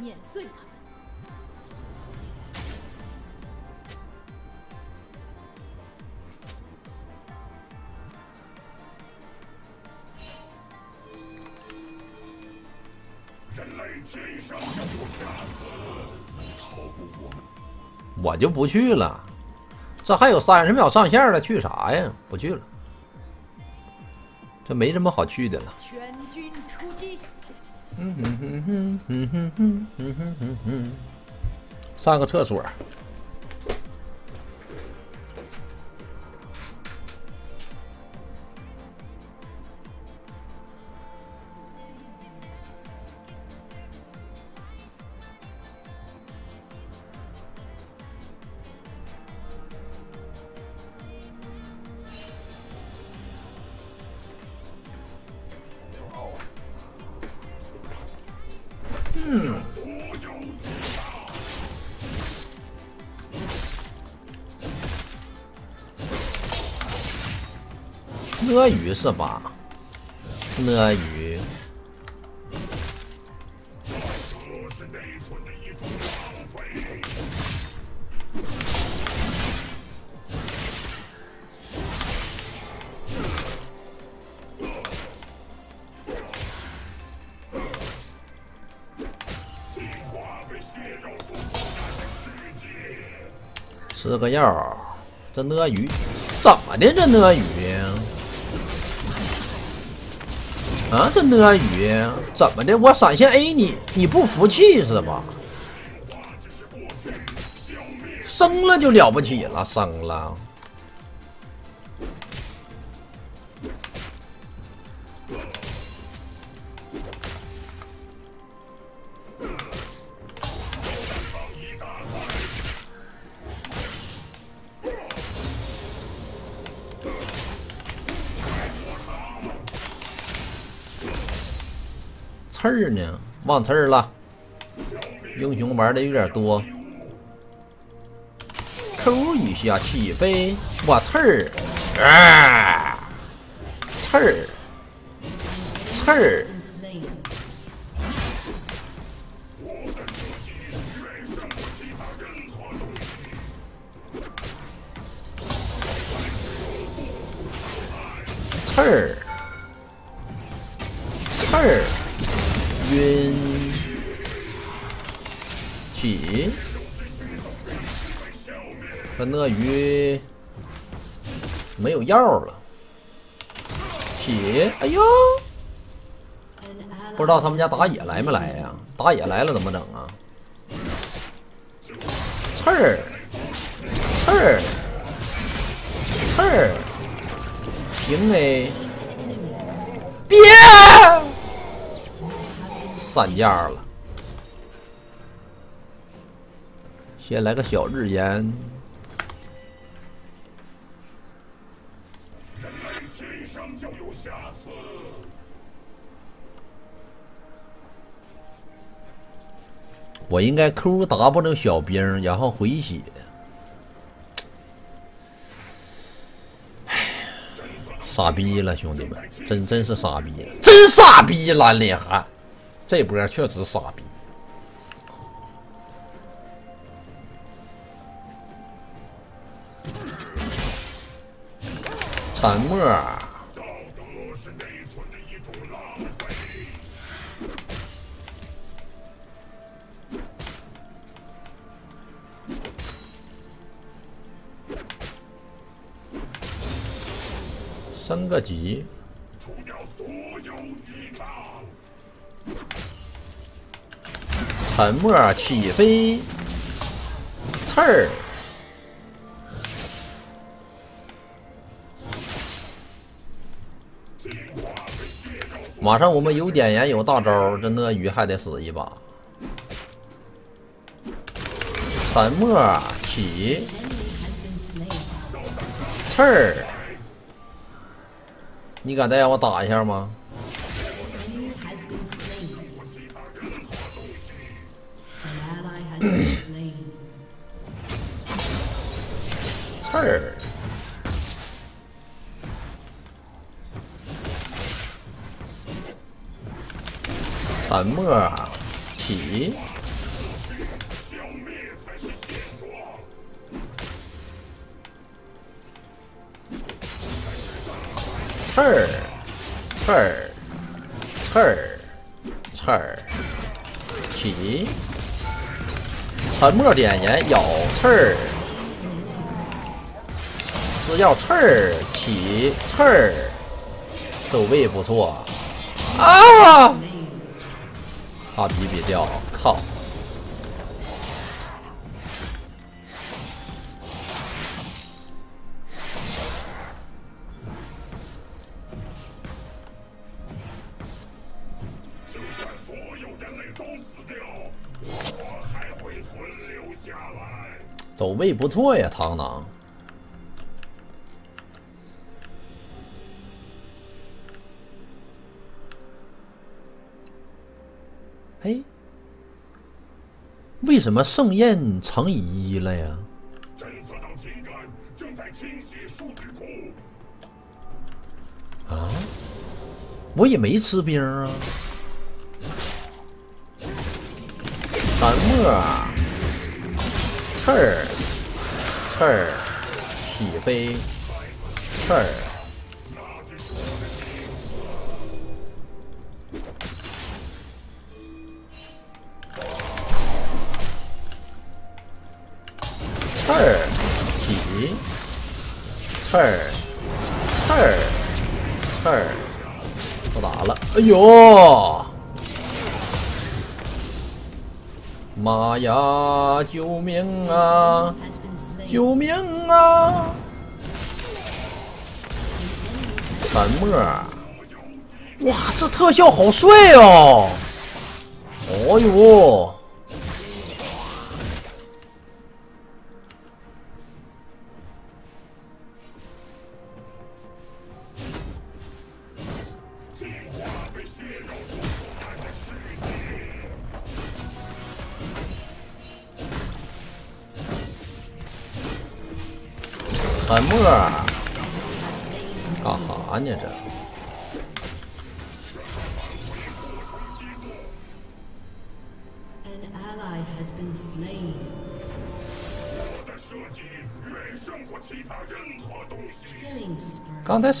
碾碎他们。我就不去了，这还有三十秒上线了，去啥呀？不去了，这没什么好去的了。全军出击！上个厕所。鳄鱼是吧？鳄鱼，个药。这鳄鱼怎么的？这鳄鱼？啊，这鳄鱼怎么的？我闪现 A 你，你不服气是吧？生了就了不起了，生了。刺儿呢？忘刺儿了。英雄玩的有点多。Q 一下起飞，我刺儿，啊，刺儿，刺儿，刺儿，刺儿。晕起，这鳄鱼没有药了。起，哎呦，不知道他们家打野来没来呀？打野来了怎么整啊？刺儿，刺儿，刺儿，平 A，别。散架了，先来个小日炎。我应该 Q W 小兵，然后回血。傻逼了，兄弟们，真真是傻逼，真傻逼，蓝脸汉。这波确实傻逼，沉默。升个级。沉默起飞，刺儿，马上我们有点烟有大招，这鳄鱼还得死一把。沉默起，刺儿，你敢再让我打一下吗？儿。沉默，起。刺儿，刺儿，刺儿，刺儿，起。沉默点烟，咬刺儿。是要刺儿起刺儿，走位不错啊！大比比掉，靠！走位不错呀，螳螂。嘿，为什么盛宴乘以一了呀？检测到情感，正在清洗数据库啊？我也没吃兵啊。沉默。刺儿，刺儿，起飞，刺儿，刺儿，起，刺儿，刺儿，刺儿，不打了，哎呦！妈呀！救命啊！救命啊！沉默。哇，这特效好帅哦！哦呦！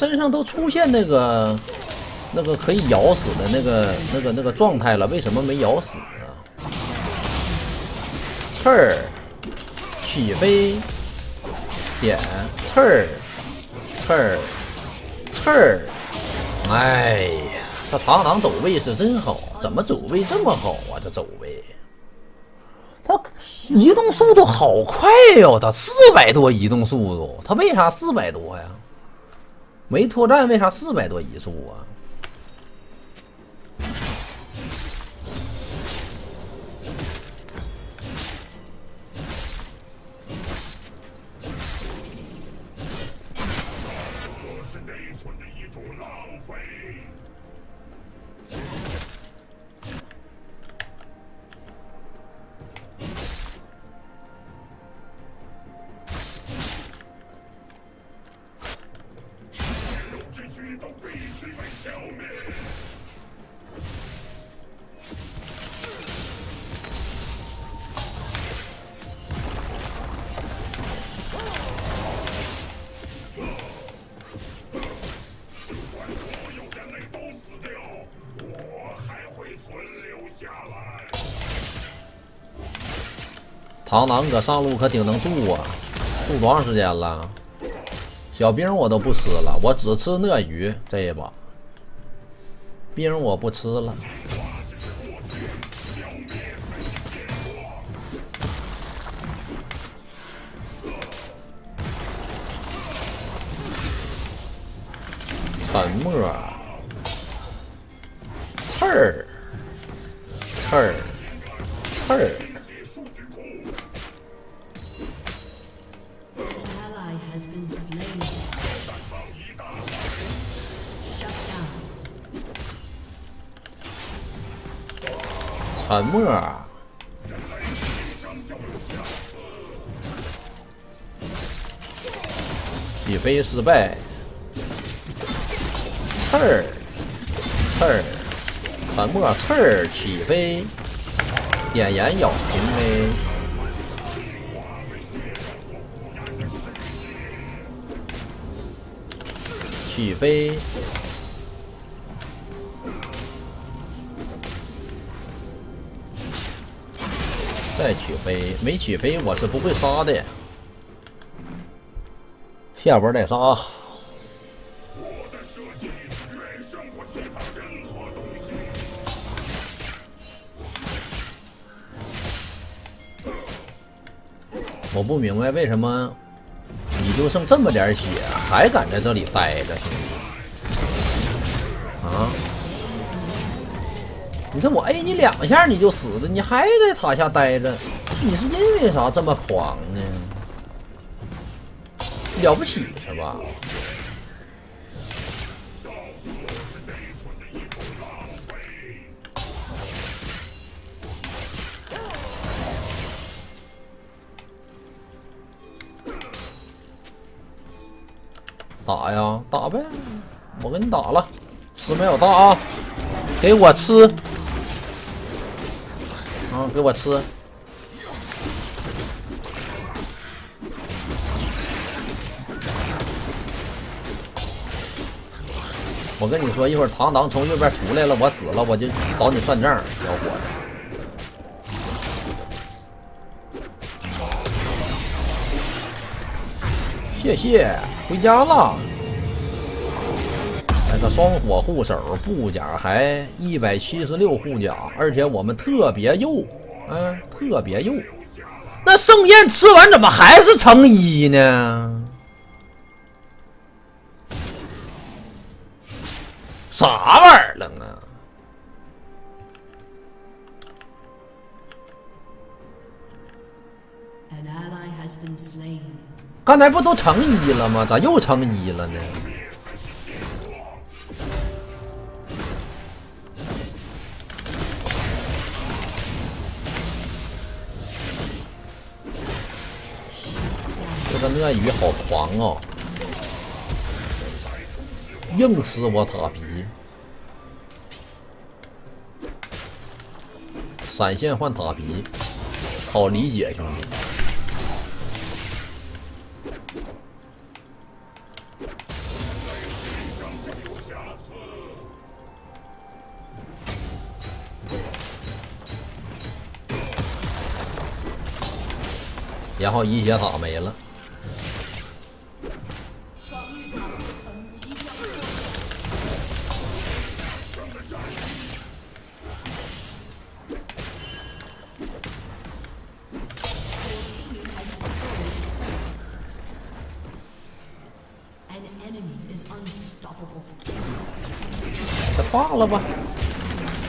身上都出现那个那个可以咬死的那个那个那个状态了，为什么没咬死呢？刺儿，起飞，点。刺儿，刺儿，刺儿！哎呀，这螳螂走位是真好，怎么走位这么好啊？这走位，他移动速度好快哟！他四百多移动速度，他为啥四百多呀？没脱战，为啥四百多移速啊？螳螂搁上路可挺能住啊，住多长时间了？小兵我都不吃了，我只吃鳄鱼这一把。兵我不吃了。沉默。刺儿，刺儿，刺儿。沉默，起飞失败，刺儿，刺儿，沉默，刺儿，起飞，点燃咬平 A，起飞。再起飞，没起飞我是不会杀的。下波再杀。我不明白为什么你就剩这么点血，还敢在这里待着，兄弟？啊？你看我 A 你两下你就死了，你还在塔下待着，你是因为啥这么狂呢？了不起是吧？打呀，打呗！我跟你打了，十秒到啊！给我吃！给我吃！我跟你说，一会儿唐唐从右边出来了，我死了，我就找你算账，小伙子。谢谢，回家了。来个双火护手，护甲还一百七十六护甲，而且我们特别肉，嗯，特别肉。那盛宴吃完怎么还是乘一呢？啥玩意儿了啊？刚才不都乘一了吗？咋又乘一了呢？鳄鱼好狂哦！硬吃我塔皮，闪现换塔皮，好理解兄弟。然后一血塔没了。放了吧，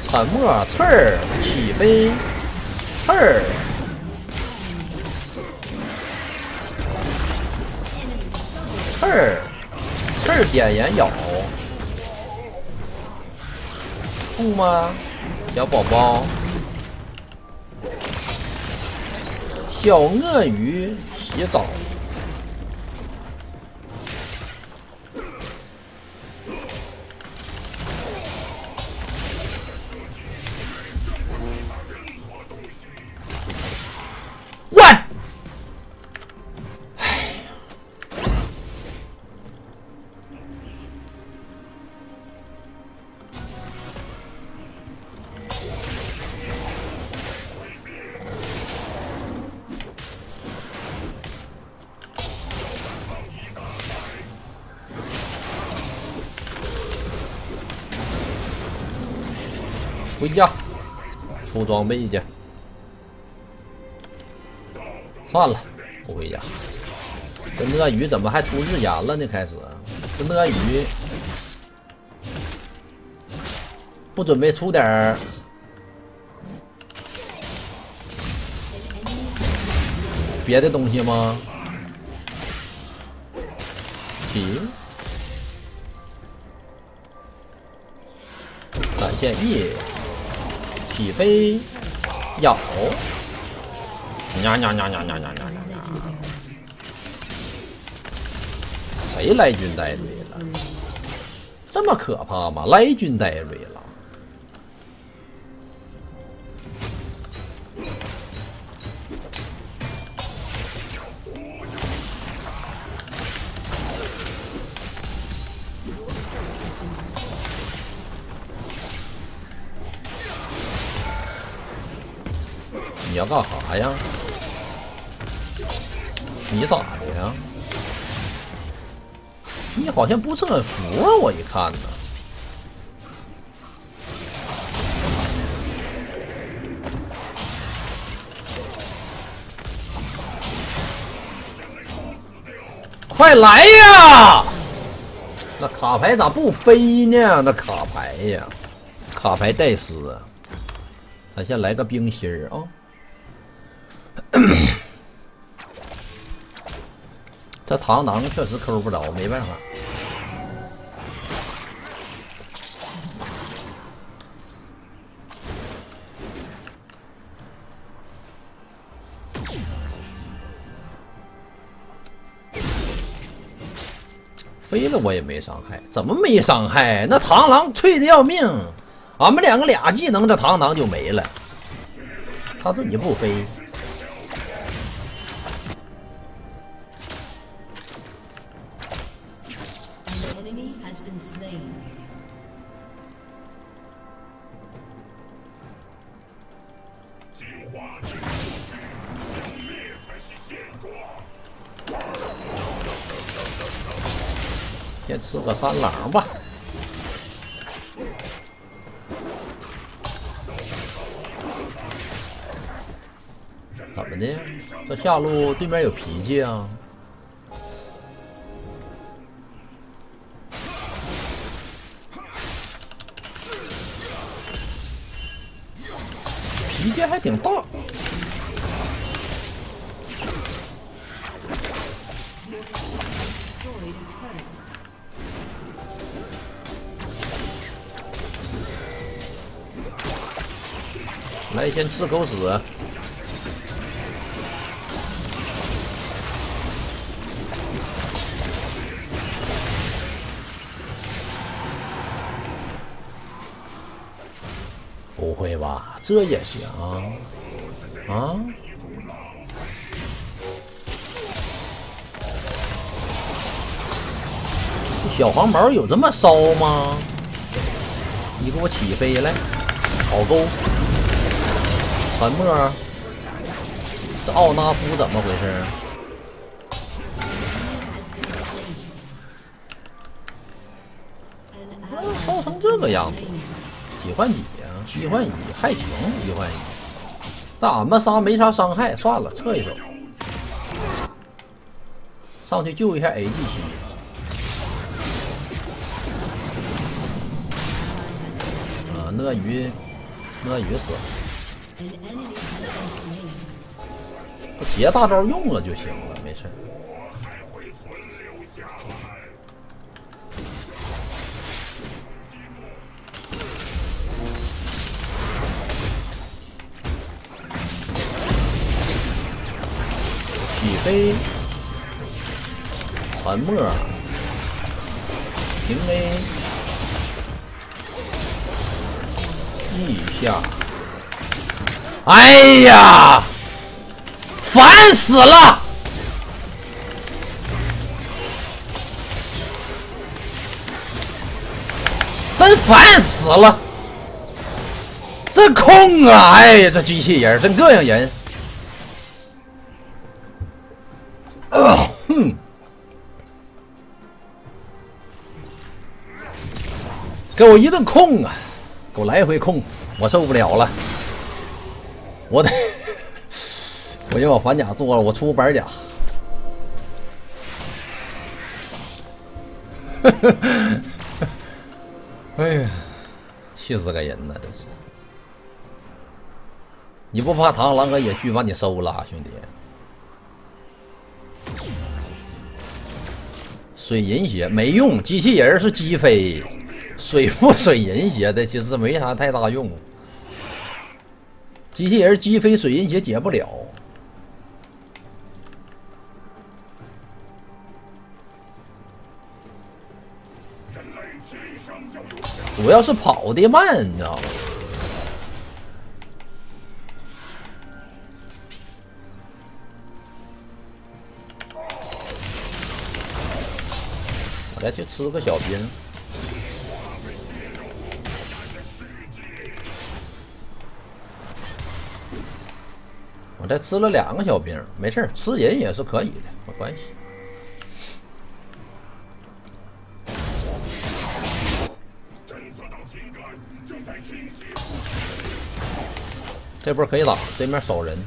沉默，刺儿起飞，刺儿，刺儿，刺儿点眼咬，痛吗，小宝宝？小鳄鱼洗澡。回家，出装备去。算了，不回家。这鳄鱼怎么还出日炎了呢？开始，这鳄鱼不准备出点别的东西吗？起，闪现 E。起飞，咬，呀呀呀呀呀呀呀呀！谁来军带队了？这么可怕吗？来军带队了。干啥呀？你咋的呀？你好像不是很服啊！我一看呢。快来呀！那卡牌咋不飞呢？那卡牌呀，卡牌戴斯，咱先来个冰心儿啊！这螳螂确实抠不着，没办法。飞了我也没伤害，怎么没伤害？那螳螂脆的要命，俺们两个俩技能，这螳螂就没了。他自己不飞。先吃个三郎吧。怎么的？这下路对面有脾气啊？脾气还挺大。来，先吃狗屎！不会吧？这也行啊？小黄毛有这么骚吗？你给我起飞来，好勾！沉默，这奥纳夫怎么回事？烧成这个样子，几换几呀？一换一还行，一换一。但俺们仨没啥伤害，算了，撤一手。上去救一下 A G 七。啊，鳄鱼，鳄鱼死了。别大招用了就行了，没事。起飞，沉默，平 A，一下。哎呀，烦死了！真烦死了！真空啊！哎呀，这机器人真膈应人！哼！给我一顿控啊！给我来回控，我受不了了。我得，我先把反甲做了，我出个板甲。哎呀，气死个人呐，这是！你不怕螳螂和野区把你收了，兄弟？水银鞋没用，机器人是击飞，水不水银鞋的其实没啥太大用。机器人击飞水银鞋解不了，主要是跑的慢，你知道吗？我来去吃个小兵。这吃了两个小兵，没事吃人也是可以的，没关系。这波可以打，对面守人。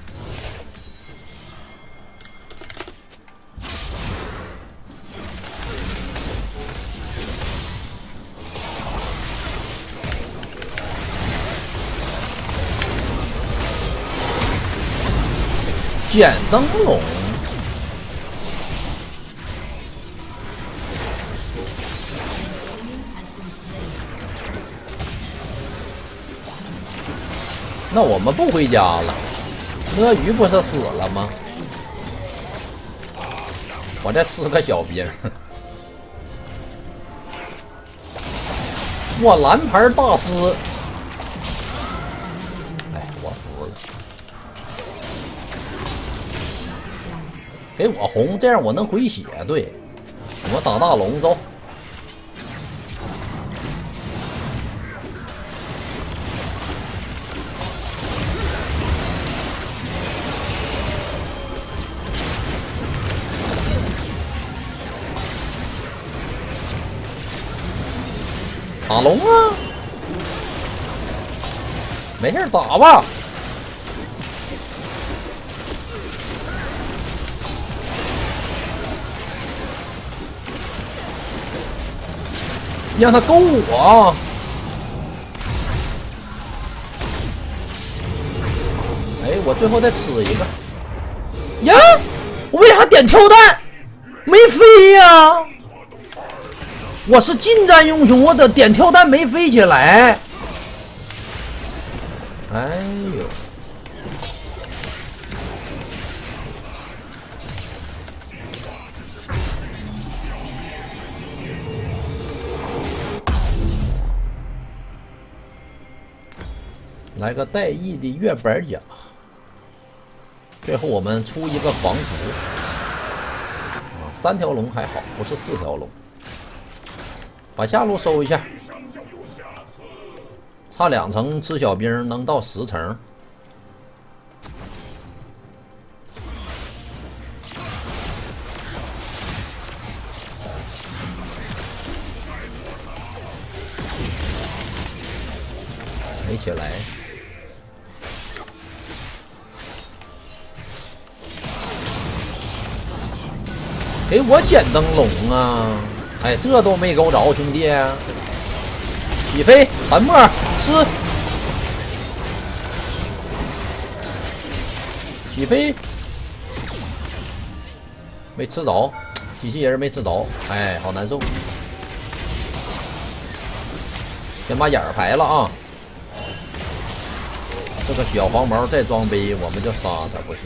点灯笼，那我们不回家了。鳄鱼不是死了吗？我再吃个小兵。我蓝牌大师。给我红，这样我能回血。对，我打大龙走。打龙啊！没事，打吧。让他勾我！哎，我最后再吃一个。呀，我为啥点跳弹没飞呀？我是近战英雄，我的点跳弹没飞起来。哎来个带翼的月板甲，最后我们出一个黄图，三条龙还好，不是四条龙。把下路收一下，差两层吃小兵能到十层。没起来。给我捡灯笼啊！哎，这都没够着，兄弟！起飞，沉默，吃，起飞，没吃着，机器人没吃着，哎，好难受。先把眼儿排了啊！这个小黄毛再装逼，我们就杀他不行。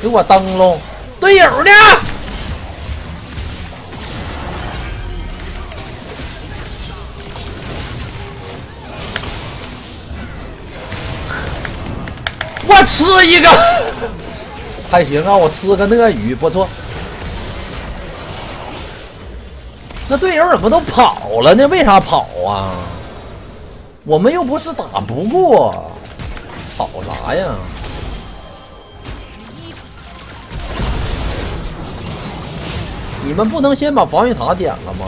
给我灯笼，队友呢？我吃一个，还行啊，我吃个鳄鱼不错。那队友怎么都跑了呢？为啥跑啊？我们又不是打不过，跑啥呀？你们不能先把防御塔点了吗？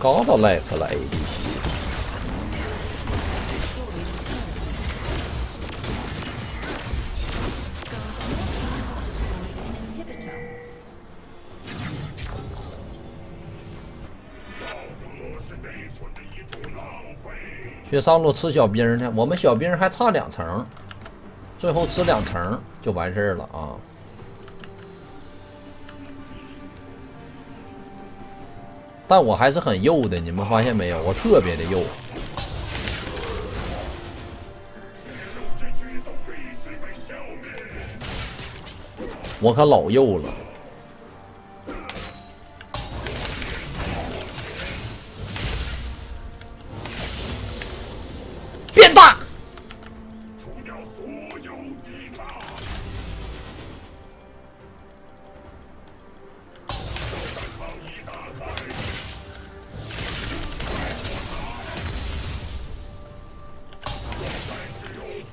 高到来可来的。去上路吃小兵去，我们小兵还差两层，最后吃两层就完事儿了啊！但我还是很幼的，你们发现没有？我特别的幼，我可老幼了。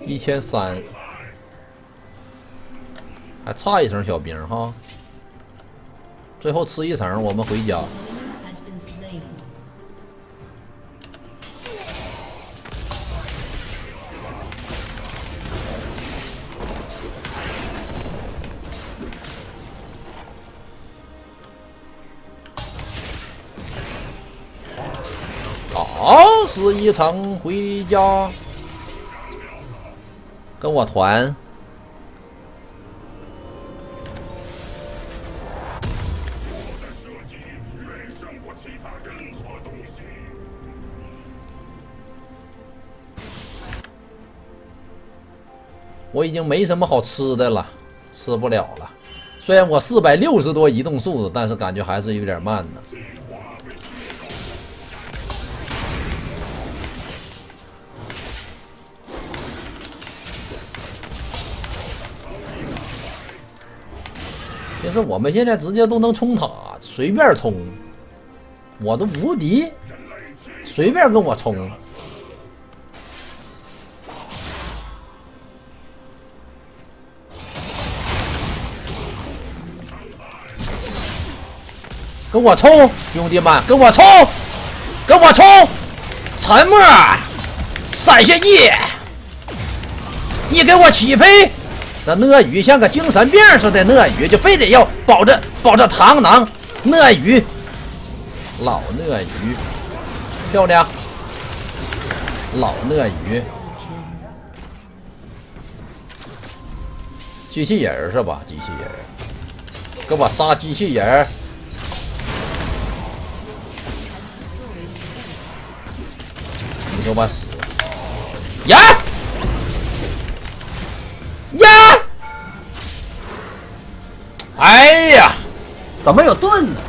一千三，还差一层小兵哈。最后吃一层，我们回家。好，死一层回家，跟我团。我已经没什么好吃的了，吃不了了。虽然我四百六十多移动速度，但是感觉还是有点慢呢。其实我们现在直接都能冲塔，随便冲，我都无敌，随便跟我冲。跟我冲，兄弟们，跟我冲，跟我冲！沉默，闪现 E，你给我起飞！那鳄鱼像个精神病似的，鳄鱼就非得要保着保着螳螂，鳄鱼，老鳄鱼，漂亮，老鳄鱼，机器人是吧？机器人，给我杀机器人！你给我死！呀呀！哎呀，怎么有盾呢？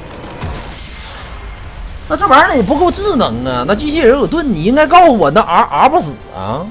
那这玩意儿也不够智能啊！那机器人有盾，你应该告诉我那 R R 不死啊！